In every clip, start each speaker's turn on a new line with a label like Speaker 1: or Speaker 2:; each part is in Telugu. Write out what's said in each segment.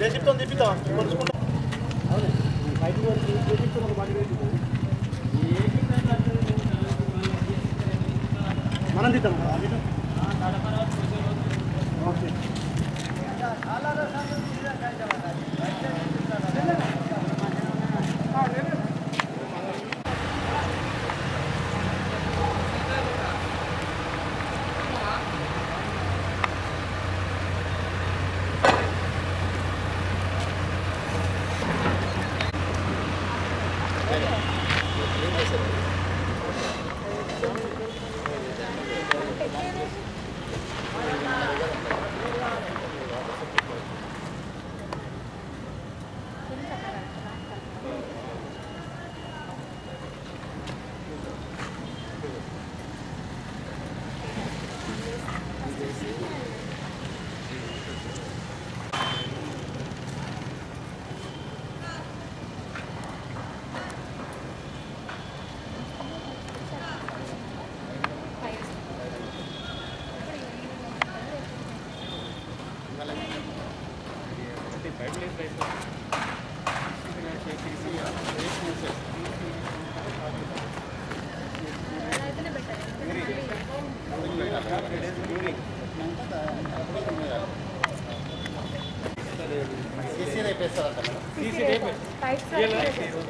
Speaker 1: దేశంతో తిప్పుతావా కొలుచుకుంటా బయటకు వచ్చి దేశంతో మనం తిద్దాం
Speaker 2: తీసి రేపే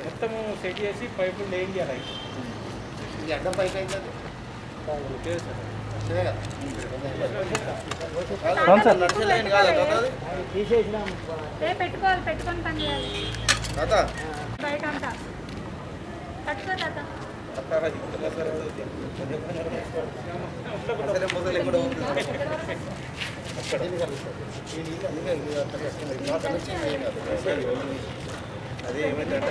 Speaker 2: మొత్తము సెట్ చేసి పైపులు లేని చేయాలి
Speaker 1: అడ్డం పైకి అయితే
Speaker 2: అవును సార్
Speaker 3: పెట్టుకోవాలి పెట్టుకొని పని చేయాలి.
Speaker 1: తాత.
Speaker 3: బయట అంతా పట్టుకో తాత.
Speaker 1: అసలే మొదలు కూడా ఉంది. అదే ఏమైందంటే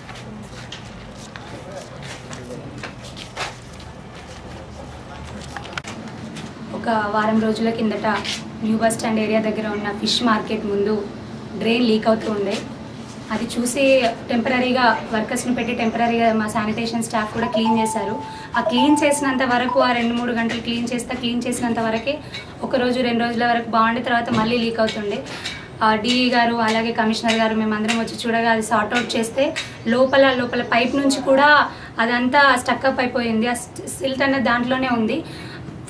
Speaker 4: ఒక వారం రోజుల కిందట న్యూ బస్ స్టాండ్ ఏరియా దగ్గర ఉన్న ఫిష్ మార్కెట్ ముందు డ్రైన్ లీక్ అవుతూ ఉండే. అది చూసి టెంపరీగా వర్కర్స్ని పెట్టి టెంపరీగా మా శానిటేషన్ స్టాఫ్ కూడా క్లీన్ చేశారు. ఆ క్లీన్ చేసినంత వరకు ఆ రెండు మూడు గంటలు క్లీన్ చేస్తే క్లీన్ చేసినంత వరకే ఒక రోజు రెండు రోజుల వరకు బాగుండే తర్వాత మళ్ళీ లీక్ అవుతుండే. డిఈ గారు అలాగే కమిషనర్ గారు మేమందరం వచ్చి చూడగా అది సార్ట్ అవుట్ చేస్తే లోపల లోపల పైప్ నుంచి కూడా అదంతా స్టక్అప్ అయిపోయింది. ఆ సిల్ట్ అనేది దాంట్లోనే ఉంది.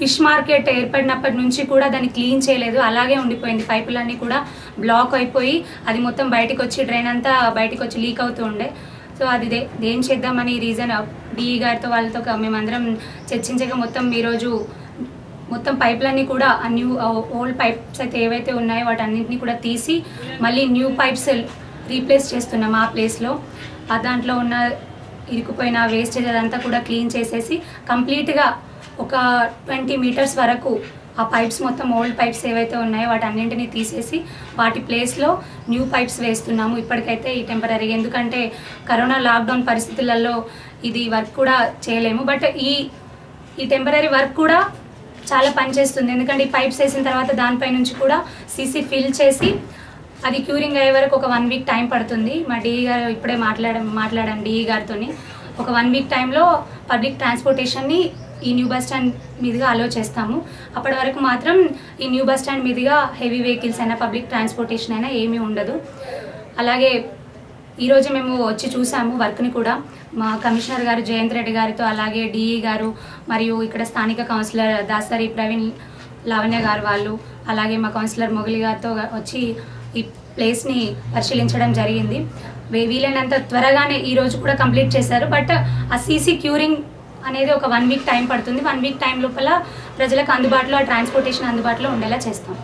Speaker 4: ఫిష్ మార్కెట్ ఏర్పడినప్పటి నుంచి కూడా దాన్ని క్లీన్ చేయలేదు. అలాగే ఉండిపోయింది. పైపులన్నీ కూడా బ్లాక్ అయిపోయి అది మొత్తం బయటకు వచ్చి డ్రైన్ అంతా బయటకు వచ్చి లీక్ అవుతూ ఉండే. సో అది దే దేం చేద్దామని రీజన్ డిఈ గారితో వాళ్ళతో మేమందరం చర్చించగా మొత్తం ఈరోజు మొత్తం పైప్లన్నీ కూడా ఆ న్యూ ఓల్డ్ పైప్స్ అయితే ఏవైతే ఉన్నాయో వాటన్నింటినీ కూడా తీసి మళ్ళీ న్యూ పైప్స్ రీప్లేస్ చేస్తున్నాం ఆ ప్లేస్లో. ఆ దాంట్లో ఉన్న ఇరుకుపోయిన వేస్టేజ్ అదంతా కూడా క్లీన్ చేసేసి కంప్లీట్గా ఒక ట్వంటీ మీటర్స్ వరకు ఆ పైప్స్ మొత్తం ఓల్డ్ పైప్స్ ఏవైతే ఉన్నాయో వాటి అన్నింటినీ తీసేసి వాటి ప్లేస్లో న్యూ పైప్స్ వేస్తున్నాము. ఇప్పటికైతే ఈ టెంపరీ. ఎందుకంటే కరోనా లాక్డౌన్ పరిస్థితులలో ఇది వర్క్ కూడా చేయలేము. బట్ ఈ ఈ టెంపరీ వర్క్ కూడా చాలా పనిచేస్తుంది. ఎందుకంటే ఈ పైప్స్ వేసిన తర్వాత దానిపై నుంచి కూడా సీసీ ఫిల్ చేసి అది క్యూరింగ్ అయ్యే వరకు ఒక వన్ వీక్ టైం పడుతుంది. మా డిఈ గారు ఇప్పుడే మాట్లాడ మాట్లాడాను డిఈ గారితో ఒక వన్ వీక్ టైంలో పబ్లిక్ ట్రాన్స్పోర్టేషన్ని ఈ న్యూ బస్ స్టాండ్ మీదుగా అలో చేస్తాము. అప్పటి వరకు మాత్రం ఈ న్యూ బస్ స్టాండ్ మీదుగా హెవీ వెహికల్స్ అయినా పబ్లిక్ ట్రాన్స్పోర్టేషన్ అయినా ఏమీ ఉండదు. అలాగే ఈరోజు మేము వచ్చి చూసాము వర్క్ని కూడా. మా కమిషనర్ గారు జయంత్ రెడ్డి గారితో అలాగే డిఈ గారు మరియు ఇక్కడ స్థానిక కౌన్సిలర్ దాసరి ప్రవీణ్ లావణ్య గారు వాళ్ళు అలాగే మా కౌన్సిలర్ మొగలి గారితో వచ్చి ఈ ప్లేస్ని పరిశీలించడం జరిగింది. వీలైనంత త్వరగానే ఈరోజు కూడా కంప్లీట్ చేశారు. బట్ ఆ సీసీ క్యూరింగ్ అనేది ఒక వన్ వీక్ టైం పడుతుంది. వన్ వీక్ టైం లోపల ప్రజలకు అందుబాటులో ట్రాన్స్పోర్టేషన్ అందుబాటులో ఉండేలా చేస్తాం.